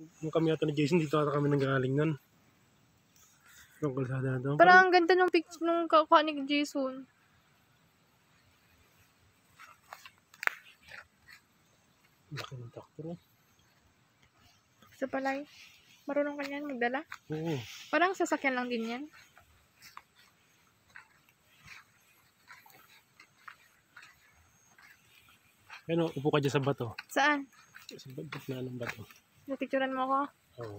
Yung kami yata ni Jason, dito ata kami nanggaling nun. Yung kalsada na to. Parang ang ganda nung picture nung kakuha ni Jason. Laki ng traktor. oh. Sa palay. Marunong ka niyan magdala? Oo. Parang sasakyan lang din yan. Ano, upo ka dyan sa bato. Saan? Sa gitna ng bato. Napicturan mo ako? Oo.